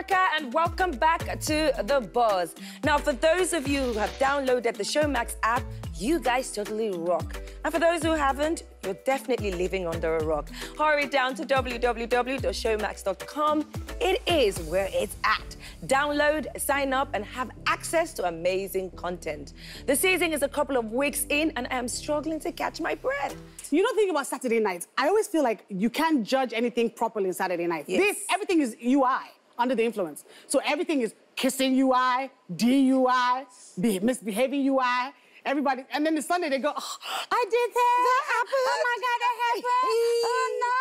Africa, and welcome back to The Buzz. Now, for those of you who have downloaded the Showmax app, you guys totally rock. And for those who haven't, you're definitely living under a rock. Hurry down to www.showmax.com. It is where it's at. Download, sign up, and have access to amazing content. The season is a couple of weeks in, and I am struggling to catch my breath. You know, thinking about Saturday nights, I always feel like you can't judge anything properly in Saturday night. Yes. This, everything is UI, under the influence. So everything is kissing UI, DUI, be- misbehaving UI. Everybody, and then the Sunday they go, oh, I did that. Oh my God, that happened. Oh no,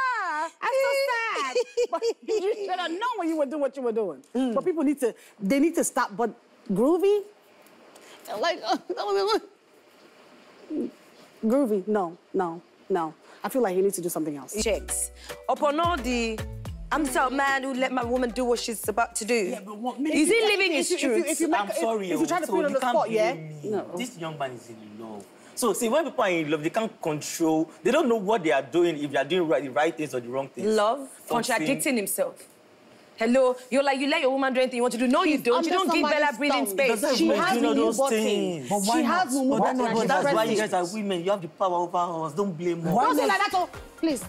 I'm so sad. but you should have known when you were doing what you were doing. Mm. But people need to, they need to stop. But groovy, like, uh, groovy, no, no, no. I feel like he needs to do something else. Chicks. Upon all the. I'm the man who let my woman do what she's about to do. Yeah, but what makes Is he it- living his if if truth? if you make- I'm sorry, if you try to oh, put it so on the spot, yeah? No. This young man is in love. So, see, when people are in love, they can't control. They don't know what they are doing, if they are doing right, the right things or the wrong things. Love Something- contradicting himself. Hello, you're like you let your woman do anything you want to do. No, you don't. You don't give Bella breathing thumb. space. She has you know mumu those things. But why She not? has mumu But button that's, but that's why you guys are women. You have the power over us. Don't blame us. Don't say like that, please.